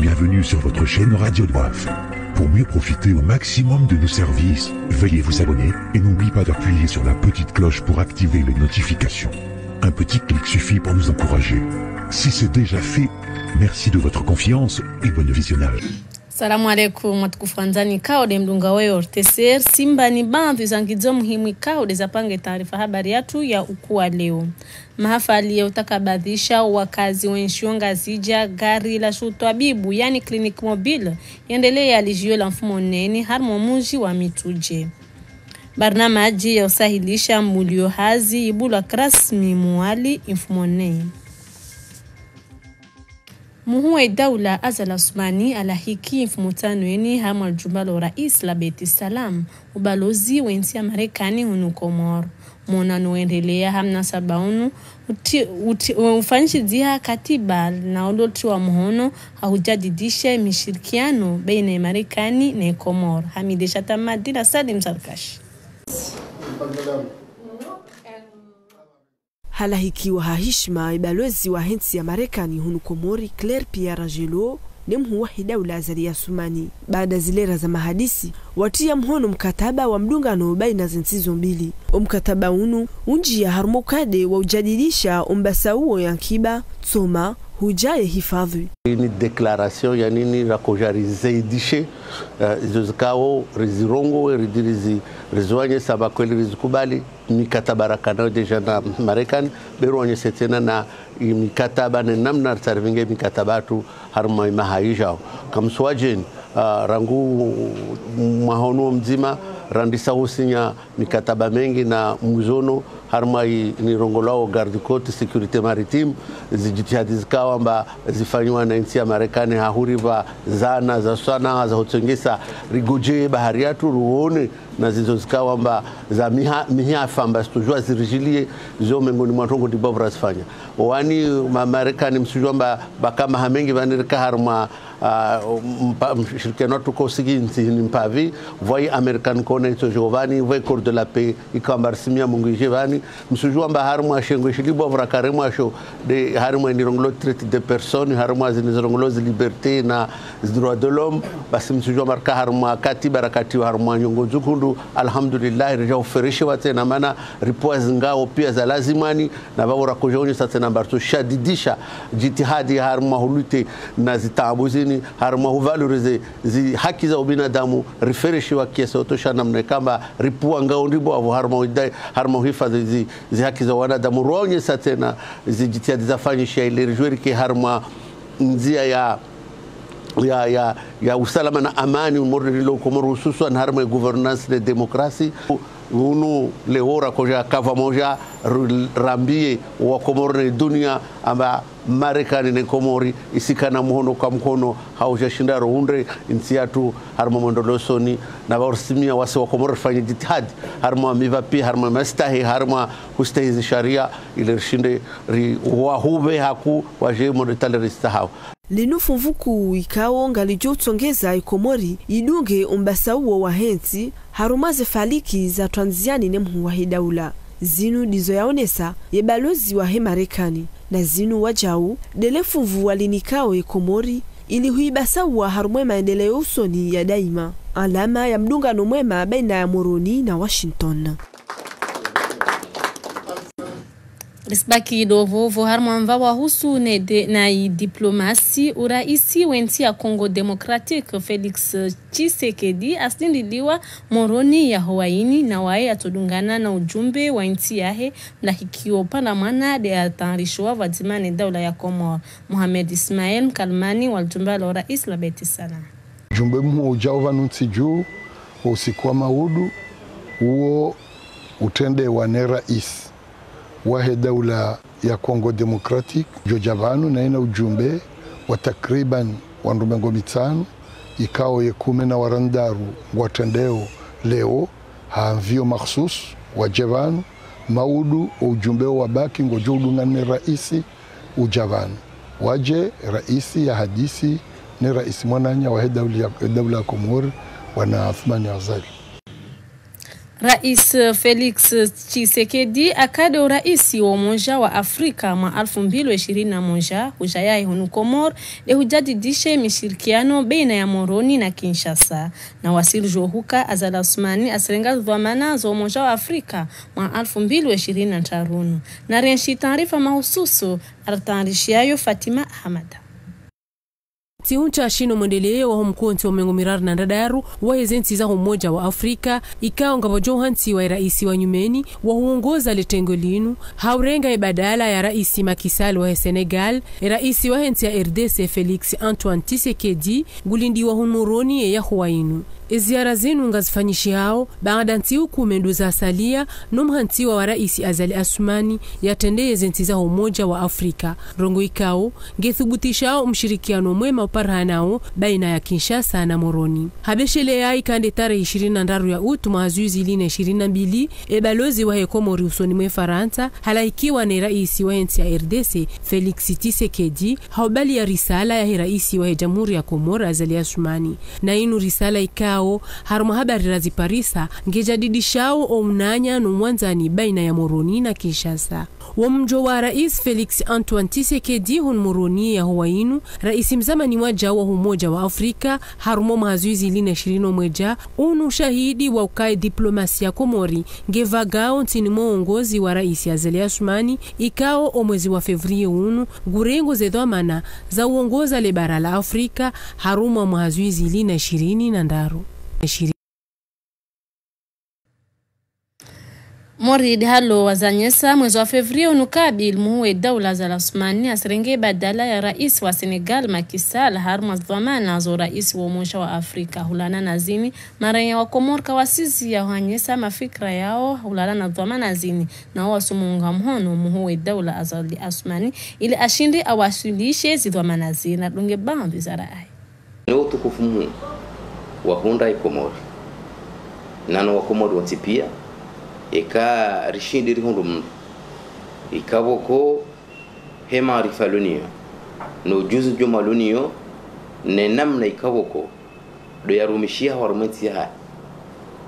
Bienvenue sur votre chaîne Radio Doif. Pour mieux profiter au maximum de nos services, veuillez vous abonner et n'oubliez pas d'appuyer sur la petite cloche pour activer les notifications. Un petit clic suffit pour nous encourager. Si c'est déjà fait, merci de votre confiance et bon visionnage. Salamu alaikum watukufu anzani kaude de mdunga weyo orteser simba ni bandhi zangidzo muhimu kaude de zapange taarifa habari yatu ya ukua leo. Mahafali yautakabadhisha wakazi wenshionga zija gari la shutwabibu yani clinic mobile ya yalijio la mfumo neni harimo muji wa mituje. Barnamaji ya usahilisha mulio hazi ibulwa krasmi muali mfumo neni muhuwe daula asmani alahiki mfumutanweni hama aljubalo rais la beti salam ubalozi wensi ya marekani hunu komoro. Mwonano uendelea hamna sabaunu ufanyishi katiba na muhono haujadidishe mishirikiano baina ya marekani na komoro. Hamidesha Tamadila salim sarkashi halahikiwa hahishma ibalozi wa hensi ya marekani hunu komori claire pierre angelo ni mhuwahi daula azali ya sumani. Baada zilera za mahadisi watia mhono mkataba wa mdungano baina zinsizo mbili. Mkataba unu unjia harumokade wa ujadilisha ombasauo ya nkiba tsoma hujaye hifadhi. Ni deklarasyon ya nini? Rakoja rizaidishe uh, izo zikawo rizirongo ridirizi riziwanye saba rizikubali mikataba rakanayo deja na marekani beruwanyese tena na mikataba ne namna tsarivinge mikataba tu haruma imahaijao kamswajeni uh, rangu mwahonuo mzima randisa husinya mikataba mengi na mwizono harma ni rongolao garde côte securite maritime zijitihadi zikawa mba zifanyiwa na nchi ya Marekani hahuriva zana za sana za hutengesa rigoje bahari yatu ruone na zizo zikawa mba za miha, mihafa mba situjua zirijilie zio mengoni mwa rongo dibovra zifanya wani ma Marekani msijua mba bakama hamengi vanirika harma mshirikiano watu ntini mpavi voi american kona Giovanni voi de la paix ikambarsimia mungu Giovanni. Msujua mba harmu ashengo shilibo vra karemu asho de harmu ni ronglo traite de personnes harmu azini ronglo zi liberté na droit de l'homme. Basi msujua marka harmu akati barakati harmu nyongo zukundu. Alhamdulillah rija uferishe wate na maana ripoa zingao pia za lazimani. Na bawora kojonye sasa na barto shadidisha jitihadi harmu hulute na zitambuzi nchini harma huvalorize zi haki za ubinadamu. Riferishiwa kiasi otosha namna kamba ripua ngao ndibo avo harmo ida harmo uhifadhi zi, zi haki za wanadamu. Ruonyesa tena zi jitihadi zafanyisha ile rijwerike harma nzia ya ya, ya, ya usalama na amani umurilo komoro hususan harma governance de demokrasi unu leora koja kava moja rambie wa komori dunia amba marekani ne komori isikana muhono kwa mkono haujashinda rohundre nsi yatu harma mondolosoni na vaorsimia wasi wa komori fanye jitihadi harma mivapi harma mastahi harma hustahizi sharia ili rishinde ri wahube haku waje monetale ristahau linufu mvuku ikawo ngalijotsongeza ikomori idunge umbasa uwo wa hensi harumaze faliki za ne wa daula zinu dizoyaonesa ye balozi wa he marekani na zinu wajau delefuvu walinikawo ikomori ili huibasauwa harumwe maendeleo usoni ya daima. Alama ya mdungano mwema baina ya moroni na washington risibaki dovovo harimo wahusu na diplomasi uraisi wenti ya Kongo Democratic Felix Chisekedi asindiliwa moroni ya Hawaii na wae atodungana na ujumbe wa nchi yahe mlahikio palamana de atanrishwa vadimane daula ya komo Mohamed Ismail Mkalmani wa jumba la rais la Beti sana. Jumbe mhu ujao vanutsi juu usikuwa maudu uo utende wanera rais wahe daula ya Kongo Democratic joja vanu naina ujumbe wa takriban wandumengo mitano ikao yekume na warandaru watendeo leo haamvio makhsus waje vanu maudu ujumbe wa baki ngojo udungane raisi ujavanu waje raisi ya hadisi ni raisi mwananya wahe daula ya Komori wana Athmani Azali Rais Felix Tshisekedi akade uraisi wa Umoja wa Afrika mwa 2021 hujayaye hunu Komor de hujadidishe mishirikiano baina ya Moroni na Kinshasa. Na wasiri johuka azala Usmani asirenga dhamana za Umoja wa Afrika mwa 2023 na renshi taarifa mahususu artarishiayo Fatima Ahmada tiuncha shino mwendeleo wa mkonti wa mengo miraru na ndadaru wa ezensi za umoja wa Afrika ikao ngabo johansi wa raisi wa nyumeni wahuongoza litengo linu haurenga ibadala ya raisi makisal wa Senegal raisi wa hensi ya RDC Felix Antoine tisekedi gulindi wa hunuroni ya huwainu eziara zinu ngazifanyishi hao baada ntsiu kumendu za salia nomhantiwa wa raisi Azali Asumani yatendeye zenti za umoja wa Afrika. Rongo ikao ngethubutishao mshirikiano mwema uparhanao baina ya Kinshasa na Moroni. Habeshele yai kande tarehe 23 ya utu mwazuzi line 22 ebalozi wa hekomori usoni mwe Faransa halaikiwa ne raisi wa ya RDC Felix Tshisekedi haubali ya risala ya raisi wa jamhuri ya komora Azali Asumani na inu risala ikao haruma habari habari raziparisa ngejadidishao omnanya no mwanzani baina ya Moroni na Kinshasa. Wa mjo wa rais Felix Antoine Tshisekedi hun Moroni ya huwainu rais mzamani mwaja wa umoja wa Afrika harumo mazuizi lina shirino mweja unu shahidi wa ukae diplomasia Komori. Ngevagao ntini moongozi wa rais Azali Asumani ikao omwezi wa Fevrie unu. Gurengo zedhamana za uongoza le bara la Afrika harumo mazuizi lina ishirini na ndaru morid halo wazanyesa mwezi wa fevrie unukabil muwe daula za Osmani asirenge badala ya rais wa Senegal Macky Sall. Dhamana zo rais wa umosha wa Afrika. Hulana nazini maranya wa wakomor kawasisi ya hanyesa mafikra yao hulana na dhamana zini. Na wasumunga mhono muhuwe daula azali Osmani ili ashinde awasilishe zidhamana na dunge bambi za rai. Utukufu mu wa hunda ikomori nano wakomori watipia ika rishindi rihundu mndu ikavoko he maarifa luniyo no ujuzi joma luniyo ne namna ikavoko do yarumishia warumenti ha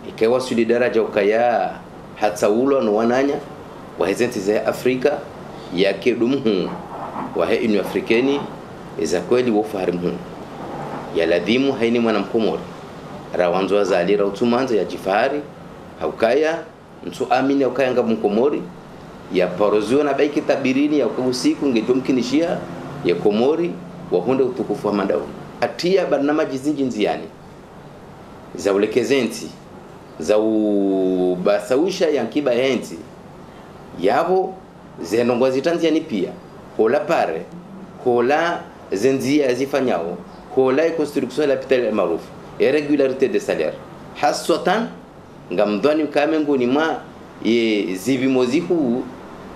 ikawa sudi daraja ukaya hatsaulwa no wananya wahezenti za Afrika yake dumhu wahe inu afrikeni iza kweli wofahari mhu. Ya ladhimu haini mwana mkomori rawanzo azali ra utumanza ya jifahari haukaya mtu amini ukayanga mkomori ya parozio na baiki tabirini ya usiku ngejomkinishia ya komori wahunde utukufu wa mandao atia barnamaji zinji nziani za ulekezenti za ubasawisha ya nkiba henti yabo zenongwa zitanziani pia hola pare hola zenzia zifanyao hola construction la pital maarufu irregularité de salaire. Haswatan ngamdhani kame nguni mwa ye zivimo zihu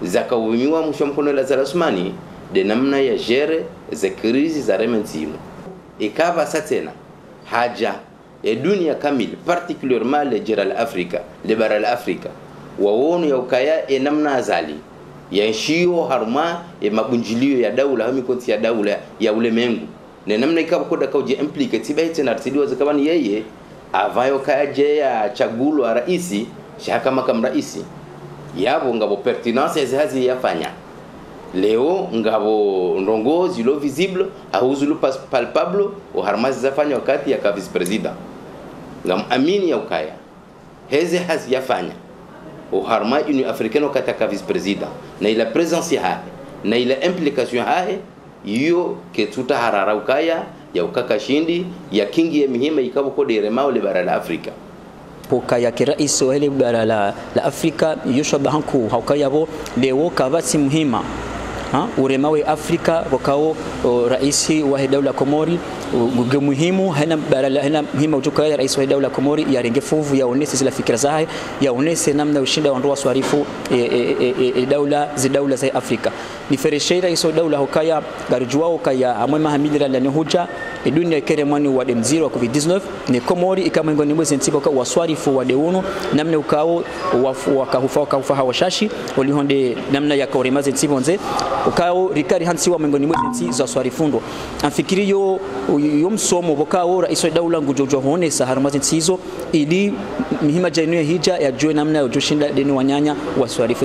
zakaumiwa mwisho mkono la za Osmani de namna ya jere za krizi za rementsimu ikava satena haja e dunia kamil particulierement le jera la Afrika le bara la Afrika wawonu ya ukaya e namna azali ya nshio harma e mabunjilio ya daula hami konti ya daula ya ulemengu. Ne namna ikava kuda kauje implicate tibaite na arsidiwa zakabani yeye avayo kaje ya chagulo a raisi shaka makam raisi. Yabo ngabo pertinence ezihazi yafanya. Leo ngabo ndongozi lo visible ahuzu lo palpable o harmazi zafanya wakati ya kavis president. Ngam amini ya ukaya heze hazi yafanya. O harma union africaine wakati ya ka vice president. Na ila presence ya na ila implication hahe iyo ketuta harara ukaya ya ukaka shindi ya kingi ya mihima ikabu ko dere maule bara la Afrika. Poka ya kirais wa hili bara la, la Afrika yosha bahanku haukayabo lewo kabati muhima ha? Urema wa Afrika wakao rais wa daula Komori guge muhimu hana barala haina muhimu utoka ya rais wa daula Komori ya renge fuvu ya onese zila fikra zahe ya onese namna ushinda wa ndoa swarifu e, e, e, e, daula zi daula za Afrika. Ni fereshe rais wa daula hokaya garujua hokaya amwe mahamili la huja e dunia kere mwani wa demziro wa covid-19 ni Komori ikama ngoni mwezi ntiko kwa waswarifu wa deuno namna ukao wakahufa wakahufa hawashashi ulihonde namna ya kauremaze ntibo nze ukao rikari hansi wa miongoni mwezi nchi za swari fundo. Amfikiri yo yo msomo bokao ra iso daula ngujojo hone sahara mwa nsizo ili mihima jainu ya hija ya jwe namna ya joshinda deni wanyanya wa swarifu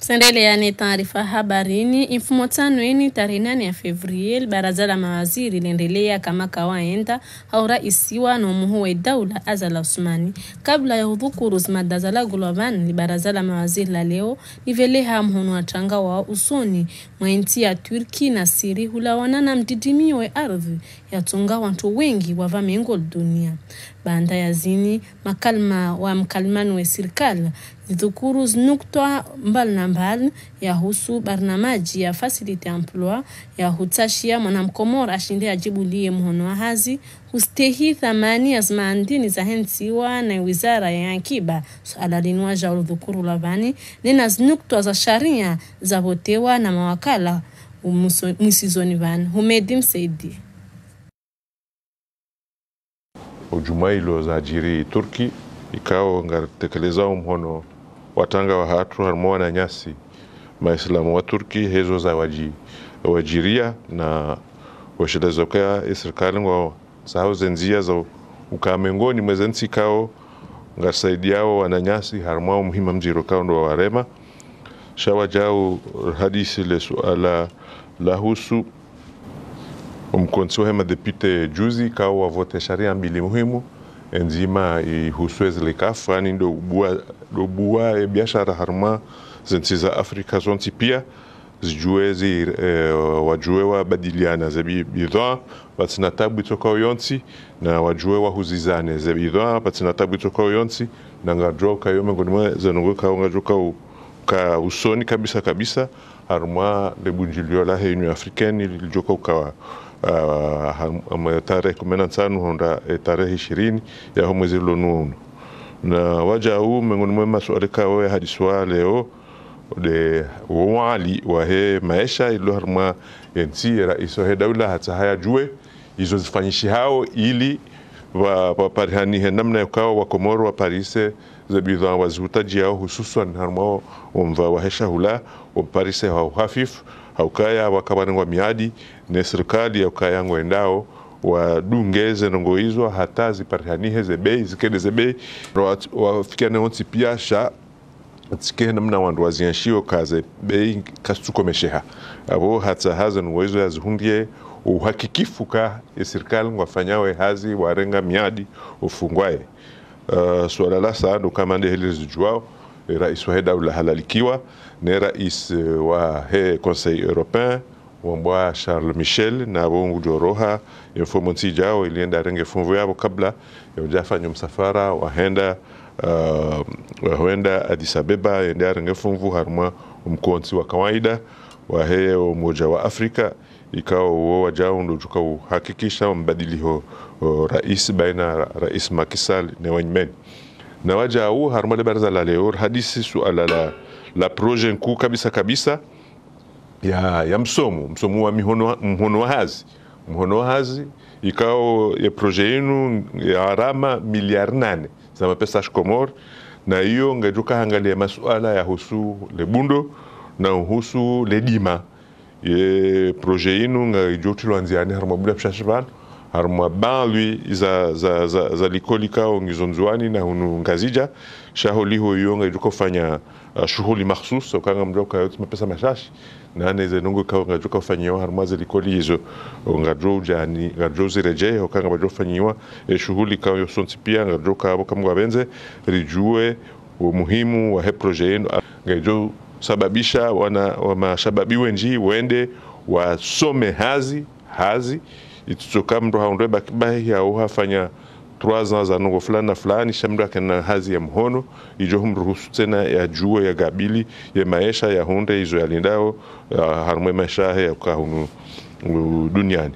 zenongozini Sendeleani taarifa habarini mfumo tano ini tarehe nane ya Februari baraza la mawaziri liendelea kama kawaida hauraisiwa na umuhu wa daula Azala Usmani kabla ya udhukuru mada la gulobani li baraza la mawaziri la leo liveleha mhono wa tanga wa usoni mwa nchi ya Turki na Siri hulawana na mdidimio wa ardhi yatunga watu wengi wavamengo dunia. Banda ya zini makalma wa mkalmanu wa serikali zidhukuru nukta mbali na mbali yahusu barnamaji ya facility emploi ya hutashia mwanamkomora ashinde ajibulie mhono wa hazi. Hustehi thamani ya zmaandini za hensiwa na wizara ya akiba. Suala linwa ja dhukuru lavani nena zinukta za sharia za votewa na mawakala mwisizoni vani humedi msaidi za ajiri Turki ikao ngatekeleza mhono watanga wa hatu harmoa na nyasi maislamu wa Turki hezo za waji, wajiria na washelezokea serikali ngo sahau zenzia za ukamengoni mwezensi kao ngasaidiao wananyasi harmoa muhima mjiro kao ndo warema. Shawa jau hadisi le suala lahusu umkonsi wahema depute juzi kao wavote sharia mbili muhimu enzima ihuswe zilikafu yani ndo bua, ndo bua e biashara harma zensi za Afrika zonti pia zijue zi e, wajue wabadiliana ze bidhaa batina tabu itokao yonsi na wajue wahuzizane ze bidhaa batina tabu itokao yonsi na ngajua kayo miongoni mwa zenongo kao ngajua kao ka usoni kabisa kabisa harma lebunjilio la heinu Africaine lilijoka ukawa uh, tarehe kumi na tano honda e, tarehe ishirini ya mwezi ulonuunu na waja huu miongoni mwe masuala kawe hadiswa leo de wali wa he maisha ilo harma yensi rais he daula hata haya jue izo zifanyishi hao ili waparihanihe namna yakawa wakomoro waparise za bidhaa wazihutaji yao hususan harma wamva wahesha hula waparise hao hafifu haukaya wakabanengwa miadi ne serikali yaukaya endao wadungeze nongo hizo hata ziparihanihe zebei zikende ze bei. Wafikiane onsi pia sha tsike namna wandu wazianshio kaze bei kasukomesheha abo hata haza nongo hizo yazihundie uhakikifu ka serikali ngwafanyawe hazi warenga miadi ufungwae uh, swala la saadu kama nde zijuao rais wa daula halalikiwa ne rais wa he conseil européen wambwa Charles Michel na bongu joroha informo jao ilienda renge fumvu yabo kabla ya ujafanya msafara wahenda uh, wahenda Addis Abeba ende renge fumvu harma mkonsi wa kawaida wa he umoja wa Afrika. Ikao uo wajao ndo juka uhakikisha mbadiliho rais baina rais Macky Sall na na waja harma de baraza la leo hadisi suala la, la proje nkuu kabisa kabisa ya, ya msomo msomo wa mihono, mhono wa hazi. Mhono wa hazi ikao ya proje yenu ya gharama miliari nane za mapesa shkomor na hiyo ngajuka angalia masuala ya husu lebundo na husu ledima. Ye proje yenu ngajotilwanziani harma buda pshashivanu harumwa banlui za, za, za, za likoli kao ngizonzuani na hunu ngazija. Shaholiho hiyo ngajuka fanya uh, shughuli mahsus ukanga mjoka yote mapesa mashashi. Na neze nungu ngajuka fanyiwa harma za likoli hizo. Ngajo jani ngajo zireje ukanga bajo fanyiwa. E shughuli kao yosonti pia ngajoka abo kamwa benze. Rijue umuhimu wa he proje yenu ngajo sababisha wana wa mashababi wenji wende wasome hazi hazi. Itutoka mndu haundwe bakibahi au hafanya trois ans za nungo fulani na fulani shamdu akena hazi ya mhono ijo humruhusu tena ya juo ya gabili ya maisha ya hunde izo yalindao harumwe maisha ya kahunu duniani.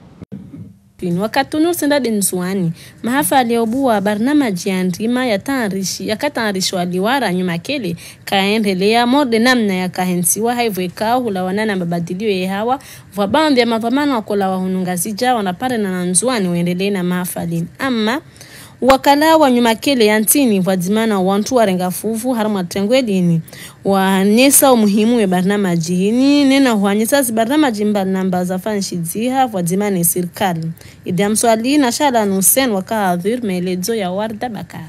Pini wakati unosenda denzuani mahafa aliobua barnamaji ya ndima yatanrishi yakatayarishwa liwara nyuma kele kaendelea mode namna yakahensiwa haivo ikao hulawana na mabadilio ya hawa vwa baadhi ya mavamano wakola wahunungazija wanapare na nanzuani uendelee na mahafalini ama wakala wa nyumakele ya ntini vwadzimana wantu warenga fuvu hari mwatengwelini wanesa umuhimu we barnamaji hini nena huanyesa zibarnamaji mbali namba zafanishidziha vwadzimane serikali idi amswali na shalan husen wakahadhir maelezo ya warda bakari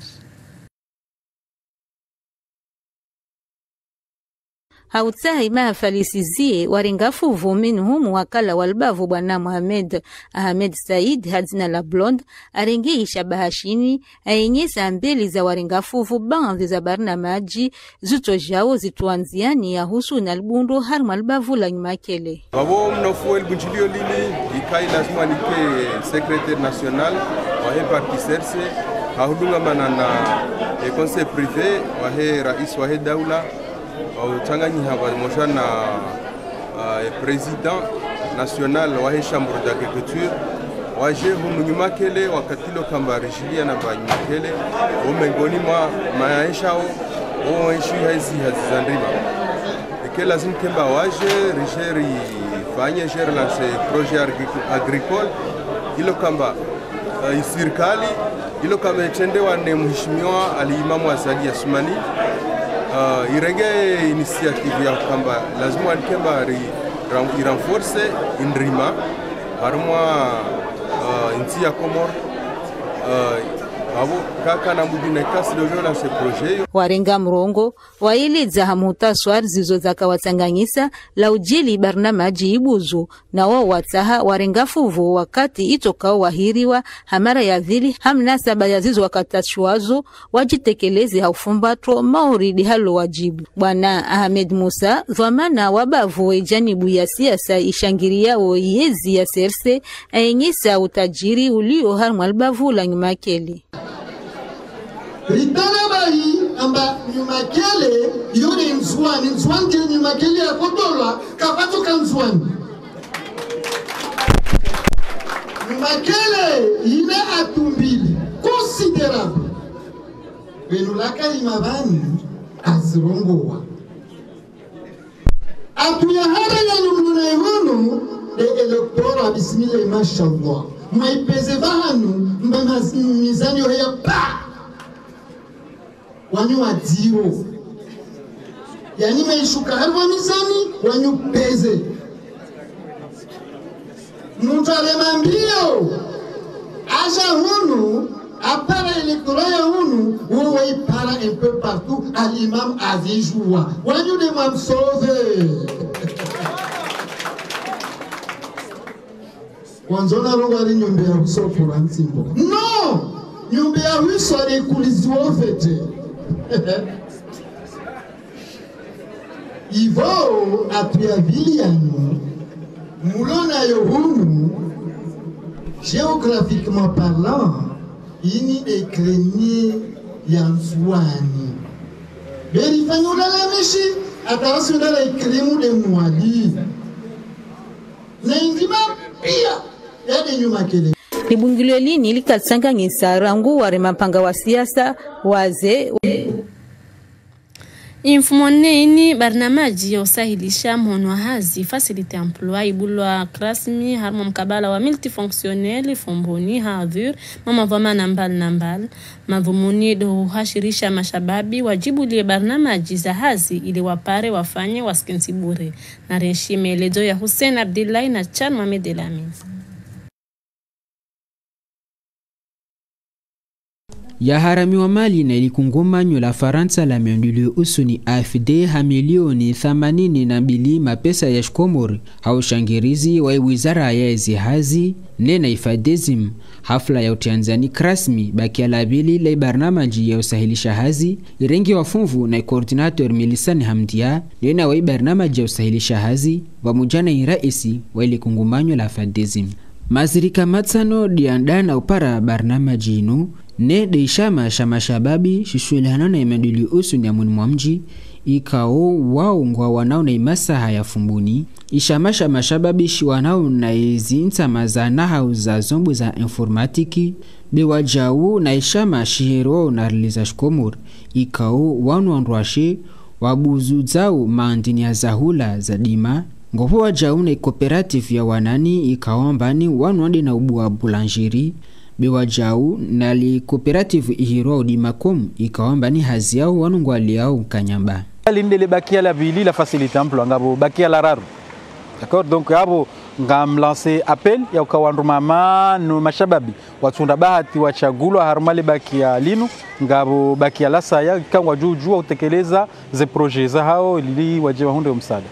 hautsahi mahafalisizie waringafuvu minhumu humu wakala walbavu bwana Muhamed Ahmed Said hadzina la Blond arengeisha bahashini aenyesa mbeli za waringafuvu bandhi za barnamaji zuto zhao zituanziani yahusu na lbundo hari mwalbavu la nyumakele wavo mnofuel bunjilio lili ikai lazima nike secretaire national wahe parti serse hahudungamana na ekonse conseil privé wahe rais wahe daula wauchanganyiha pamoja na uh, president national wahe chambre d'agriculture waje humunyumakele wakatilo kamba rishilia na banyumakele umengoni mwa maishao oishi hazi hazizandima ike lazim kemba waje risheri fanye sher lance projet agricole ilo kamba uh, serikali ilo kamba itendewa ne mheshimiwa aliimamu Azali Asumani uh, irenge initiative ya kamba lazima alikemba irenforce indrima harumwa uh, nchi ya Komor uh, avo kaka na mudine kasi dojo la se proje warenga mrongo waeleza hamuta swari zizo zakawatsanganyisa la ujili barnamaji ibuzu na wao wataha warenga fuvu wakati itokao wahiriwa hamara ya vili hamnasaba ya zizo wakatashwazo wajitekelezi haufumbatro mauridi halo wajibu. Bwana Ahmed Musa dhamana wabavu ijanibu ya siasa ishangiria yezi ya serse aenyisa utajiri ulio harmalbavu la nyumakeli ritana bayi amba nyumakele yone nzwani nzwani kele nyumakele yakodolwa kapato ka nzwani. Nyumakele ine atumbili considerable. Benu lakalima bani azirongowa atuyahara yanyumluna ihunu de elektora bisimilahi mashallah. Mwaipeze bahanu mba mizani yoheya pa wanyuwadziro. Yani meishuka ari wamisani wanyupeze mutware mambio asha hunu apara elektroya hunu wowei para un peu partout alimam azijuwa wanyude mamsove wanzona rongwari nyumba yahuso kura mtsimbo no! Nyumba yahuso reikuliziwovete ivo atuyavilianu mulona yohunu, géographiquement parlant ini ekrenie ya nzwani berifanya ulalamishi la ulala ekremu de mwali. Na indima pia yade nyuma kele. Libungilio lini likatsanganyisa rangu warema mpanga wa siasa waze imfumo ini barnamaji ya usahilisha hazi facilite emploi ibulwa krasmi harimo mkabala wa multifonctionnel fomboni hadhur mamavama na mbali madhumuni dohashirisha mashababi wajibulie barnamaji za hazi ili wapare wafanye waskensi bure. Na renshi maelezo ya Hussein Abdillahi na Chan Mohamed yaharamiwa mali na ilikungumanyo la faransa la miondolio usuni afd ha milioni 82 mapesa ya shkomori haushangirizi wa wizara ya ezihazi nena ifadezim. Hafla ya utianzani krasmi bakia la bili la barnamaji ya usahilisha hazi irengi wafumvu na koordinator milisani hamdia nena wa barnamaji ya usahilisha hazi wamujana iraisi wa ilikungumanyo la fadezim. Mazirika matsano diandana upara barnamaji inu ne deishama shama shababi na imeduli usu ni amuni mwa mji. Ikao wao ngwa wanao na imasaha ya fumbuni. Ishamasha mashababi shi wanao na izintsama mazana hau za zombu za informatiki. Bewajau na ishama shihero na riliza shkomur ikao wanu wabuzu dzau maandini ya zahula za dima. Ngopo wajau na ikoperative ya wanani ikaombani wanu wande na ubu wa bulanjiri bewajau nali kooperative ihirwa udimakom ikawamba ni hazi yao wanungwali yao kanyamba. Lindele bakia la bili la facilite emploi ngabo bakia la raru. D'accord? Donc abo ngamlance appel ya ukawandu mama no mashababi. Watunda bahati wachagulwa harumale bakia linu ngabo bakia la saya kangwa juju juu utekeleza ze projet za hao lili waje wahunde msaada.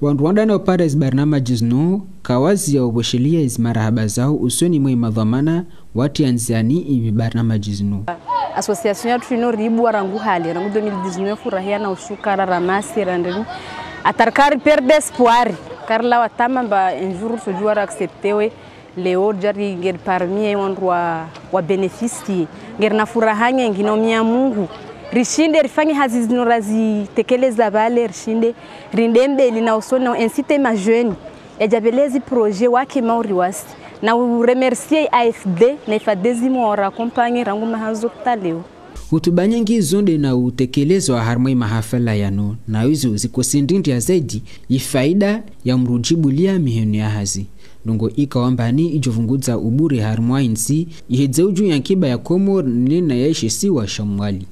Wandu wandana opara izbarnama zino kawazi ya uboshelia izimarahaba zao usoni mwe madhamana wati anziani imibarnamaji zino association yatu ino ribu warangu hali rangu 2019 furahia na ushukara ramasi randeni atarkari perde espoir karla watama mba un jour sojua ra acceptewe leo jari ngeri parmi wandu wa, wa beneficie ngeri na furahanya ngino mia Mungu. Rishinde rifanye hazi zino razitekeleza vale rishinde rindembeli na usoni na incite ma jeune. Yajabelezi projet wake mauri wasi na uremercie AFD na ifadezimo ora kompanyi rangu mahazo kutaleo hutuba nyingi zonde na utekelezo wa harmoi mahafala yano na wizo zikosindindia zaidi ifaida ya mrujibu lia mihenu ya hazi. Ndongo ikawambani ijovungudza uburi harmwa insi ihedze uju ya nkiba ya komor nilina yaishisiwa shamwali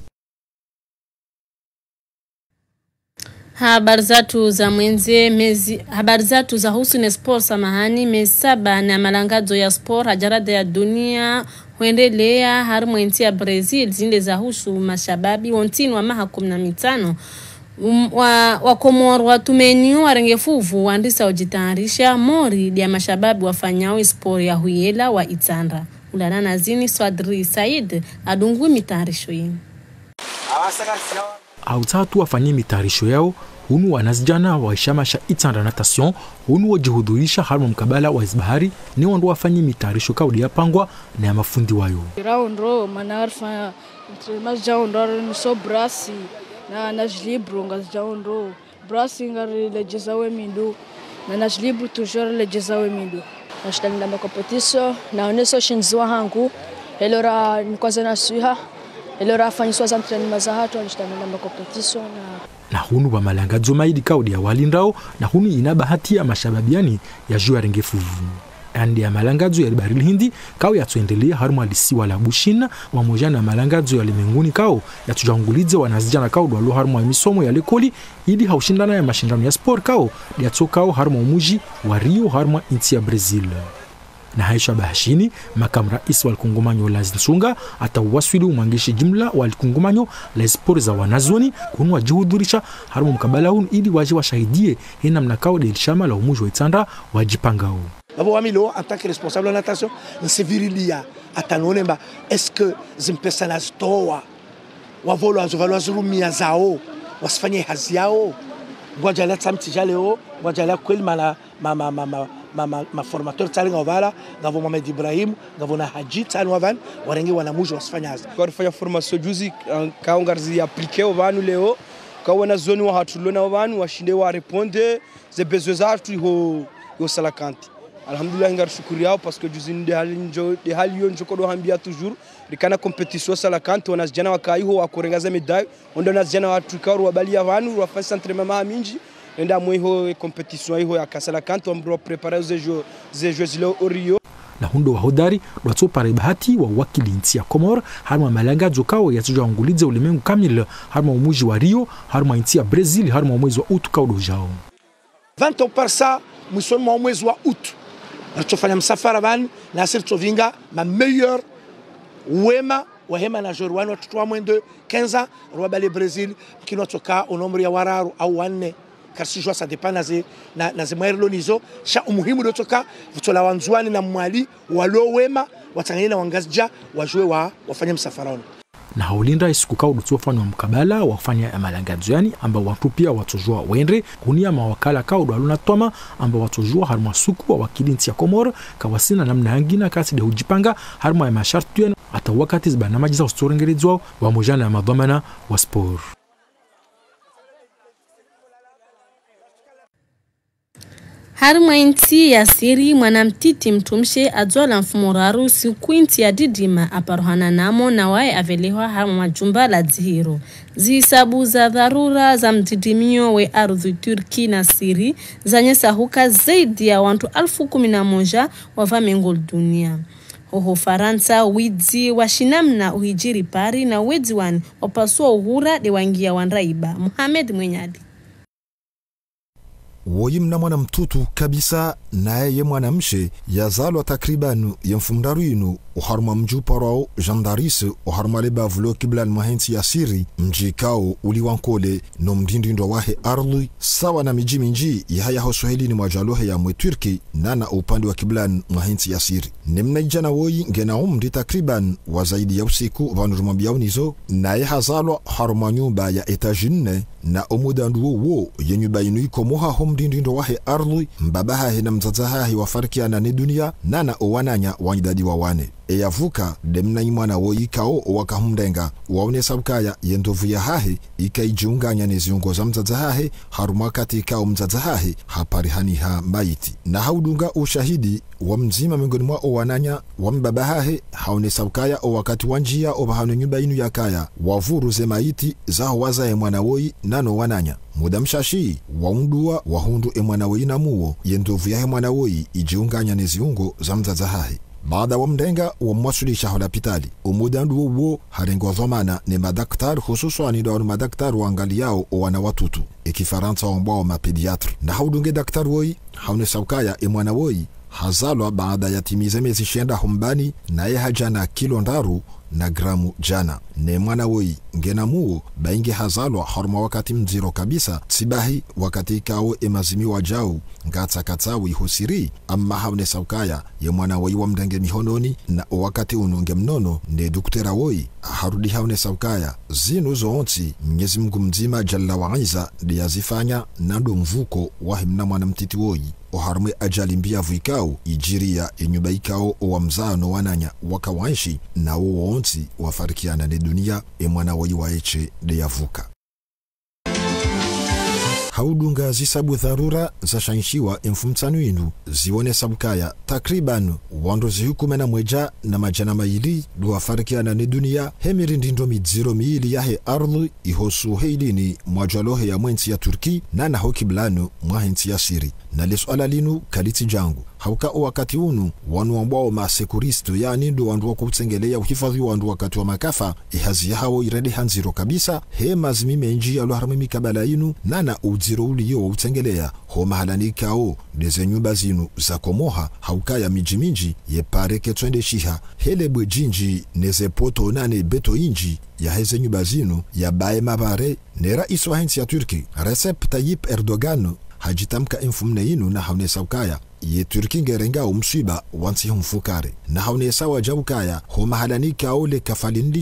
Habari zatu za mwenzie mezi habari zatu za Husni Sport samahani mezi saba na malangazo ya sport hajarada ya dunia huendelea hari mwenzi ya Brazil zinde za husu mashababi wontini wa maha kumi na mitano. Um, wa, wa watumeniu warengefuvu wandisa ujitayarisha mori dia mashababi wafanyao sport ya huyela wa Itanda ulana nazini Swadri Said adungu mitayarisho yini autatu wafanye mitayarisho yao. Hunu wanazijana waishamasha itsanda natation. Hunu wajihudhurisha harimo mkabala wa izbahari ni wandu wafanye mitayarisho kaudi yapangwa na ya mafundi wayo. Raundo manarfa mas jaundor so brasi. Na nas libro ngas jaundo brasi ngari lejezawe mindu. Na nas libro toujours lejezawe mindu. Nashitali na makompetiso naoneso shinzwa hangu. Elora nikwaza nasuha elora afanyiswa za entraînement za hatu anashitali na hunu wa malanga maidi kaudi ya walindrao na hunu ina bahati ya mashababiani ya juu ya rengefuvu andi ya malangadzo ya baril hindi kao yatuendelea harumu alisiwa la bushina wamoja na malangadzo ya limenguni kao yatujangulidze wanazijana kao dwalo harumu ya misomo ya lekoli idi haushindana ya mashindano ya sport kao harumu umuji wa Rio harumu inti ya Brazil na haisha bahashini makamu rais wa likungumanyo la zinsunga atawaswili umwangishi jumla wa likungumanyo la sport za wanazoni kunu wajihudhurisha harumu mkabala hunu ili waje washahidie hena mnakao delishama la umuji wa itanda wajipangao babo wamilo en tant que responsable de natation nsivirilia atanonemba est-ce que zimpesa nazitoa wavolo azovalo azurumia zao wasifanye hazi yao? Ngwajalia tsamtija leo ngwajalia kweli mala ma, ma, ma, ma, ma, ma, ma formateur wala ngavo Mohamed Ibrahim ngavo na Haji tsali wavan warenge wanamuji wasifanya hazi kufanya formation juzi kaungarzi aplike ovanu leo kawana zoni wa hatulona ovanu washinde wa reponde ze besoins zatu ho yo salakanti alhamdulillah ngar shukuri yao parce que juzi ndi hali njo de hali yo njo do hambia toujours. Rikana competition sala kanto zijana jana wakaiho wakorengaza medai ondo na jana watu karu wabali ya vanu wafanya entraînement mama minji enda mwiho competition iho ya kasala kanto ambro prepare ze jeux ze jeux zilo orio na hundo wa hodari lwatsopara bahati wa wakili nsi ya Komor harima ya tujwa yatujangulidze ulimwengu kamil harima umuji wa Rio harima nsi ya Brazil harima mwezi wa utu kaudo dojao 20 ans par ça mwishoni mwa mwezi wa utu alichofanya msafara vani na asiri chovinga ma meilleur wema wahema na jorwani watoto wa mwendo 15 rwabale Brazil mkino watoka unomri ya wararu au wanne karsijwa sa depa na ze na, na ze mwaerlo nizo sha umuhimu dotoka vutola wanzuani na mwali walo wema watangani na wangazija wajue wa wafanye msafara. Ono na haulinda isikukao wa mkabala wafanya ya yani amba watu pia watozua wendre kunia mawakala ka dwaluna twama amba watujua harma suku wa wakili nti ya komoro kawasina namna yangina kasi de hujipanga harma ya masharti yenu hata wakati zibanamaji za ustorengeredzwao wamojana ya madhamana wa sport hari mwainti ya siri mwanamtiti mtumshe adzwala siku inti ya didima aparuhana namo na wae avelehwa hari majumba la dzihiro zihisabu za dharura za mdidimio we ardhi turki na siri zanyesa huka zaidi ya wantu alfu kumi na moja wava mengol dunia. Oho faransa widzi washinamna uhijiri pari na uwedzi wani wapasua uhura de wangia wanraiba. Muhamed mwenyadi woyi mna mwana mtutu kabisa naye ye mwanamshe yazalwa takribanu ye mfumdaru inu uharuma mji uparwao jandaris uharuma le bavulo kiblan mahensi ya siri mjikao uli wankole no mdindindwa wahe ardhi sawa na miji minji yahayaho swahilini mwa jalohe ya mwe nana upande wa kiblan mahensi ya siri. Nemna ijana woyi ngena umri takriban wa zaidi ya usiku vanuruma naye hazalwa haruma nyumba ya etaji nne na umudandu wo wo ye nyumba inu ikomoha ho mdindindo wahe ardhi mbabahahe na mzazahahe wafarikiana ne dunia nana owananya wanyidadi wa wane eyavuka demnanyi mwana wo ikao owakahumdenga waonesa sabukaya yendovu ya hahe ikaijiunganya neziungo za mdzadza hahe harumwakati ikawo mdzadza hahe haparihaniha maiti. Na haudunga ushahidi wa mzima miongoni mwa owananya wa mbaba hahe haone sabukaya owakati wa njia ovahano nyumba inu ya kaya wavuruze maiti zaho wazaye mwana woyi nano wananya. Muda mshashi waundua wahundu emwana woyi namuwo yendovu yahe mwana woyi ijiunganya neziungo za mdzadza hahe baada wa mdenga wamwasilisha hospitali. Umudandu wowo harengwa zomana ni madaktari hususani ndo madaktari waangaliao wana watutu ikifaransa wambao mapediatre na haudunge daktari woyi haune saukaya imwana woyi hazalwa baada ya timiza miezi shenda humbani naye hajana kilo ndaru na gramu jana. Ne mwana woyi ngena muwo bainge hazalwa horma wakati mziro kabisa. Tsibahi wakati ikawo emazimiwa jau ngatsakatsawi husiri. Amma haune saukaya ye mwana woyi wa mdenge mihononi na owakati unonge mnono ne duktera woyi harudi haune saukaya. Zinu zoonsi mnyezi mngu mzima jalla waiza ndiyazifanya nando mvuko wahimna mwana mtiti woyi oharumwe ajali mbiavu ikao ijiria enyuba ikao owa mzano wananya wakawaishi nawo wonsi wafarikiana ne dunia emwana woyi waeche deyavuka haudunga zisabu dharura zashanshiwa emfumtsano inu. Ziwone sabukaya takriban wando zihukume na mweja na majana maili duwafarikiana ni dunia hemirindindo midziro miili yahe ardhi ihosu heilini mwajwalohe ya mwensi ya turki nanaho kiblanu mwahensi ya siri. Na liswala linu kaliti jangu hauka wakati unu. Wanu ambao masekuristo yani ndo wandu wakutsengeleya uhifadhi wandu wakati wa makafa. Ihazi yahawo irede hanziro kabisa. He mazimi menji yaloharamwe mikabala inu nana udziro uliyo wautsengeleya ho mahalanikao deze nyumba zinu za komoha hauka ya miji minji yepareke twende shiha. Hele bwe jinji neze poto nane beto inji yaheze nyumba zinu ya yabaye mabare ne rais wa hensi ya turki. Recep tayip erdogan hajitamka infumne inu na haunesa ukaya ye turki ngerenga umswiba wansi humfukare na haunesa waja ukaya homahalanika ole kafalin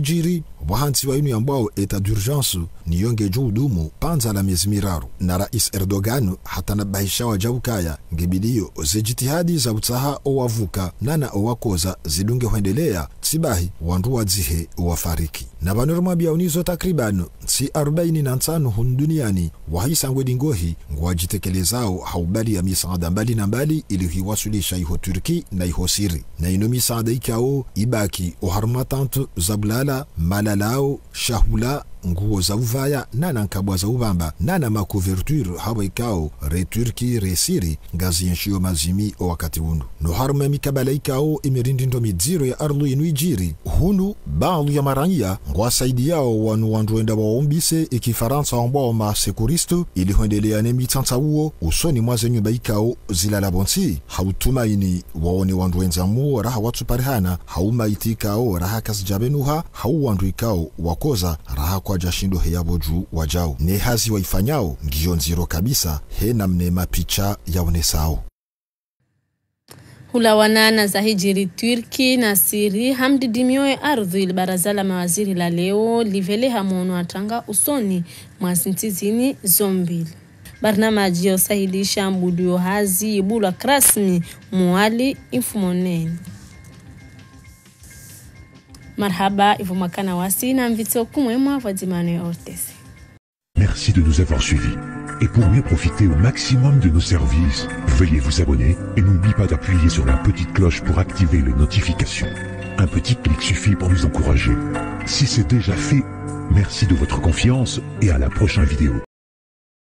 wahansi wa inu yambwao eta d'urgence ni yonge juu udumu panza la miezi miraru. Na rais erdogan hatanabahisha waja ukaya ngebiliyo ze jitihadi za utsaha owavuka nana owakoza zidunge hwendelea tsibahi wandu wadzihe wafariki na vanoromwa biaunizo takriban si 45 hunu duniani wahisangwe dingohi ngwajitekelezao haubali ya misaada mbali na mbali ili hiwasulisha iho turki na iho siri. Na ino misaada ikao ibaki oharumatantu za bulala Lalao, Shahula nguo za uvaya nana nkabwa za ubamba nana makuverture hawa ikao re turki re siri ngazi yenshiyo mazimi o wakati unu no harume mikabala ikao imirindindo midziro ya arlu inu ijiri. Hunu baadhi ya maranya ngwasaidi yao wanu wanduenda waombise ikifaransa ambao masekuristu ili hwendeleane mitsansa uo usoni mwaze nyumba ikao zilala bonsi. Hautumaini waone wandu wenzamuo raha watsuparihana haumaiti ikao raha kasijabenuha hau wandu ikao wakoza raha kwa jashindo heyabo juu wajao. Nehazi waifanyao ngiyo nziro kabisa he mnema picha yaonesao hulawanana za hijiri Turki na Siri Hamdi hamdidimioe ardhi baraza la mawaziri la leo livele hamono atanga usoni mwasintizini zombili. Barnamaji yosahilisha mbuduyo hazi ibulwa krasmi muwali infumoneni Merci de nous avoir suivis. Et pour mieux profiter au maximum de nos services, veuillez vous abonner et n'oubliez pas d'appuyer sur la petite cloche pour activer les notifications. Un petit clic suffit pour nous encourager. Si c'est déjà fait, merci de votre confiance et à la prochaine vidéo.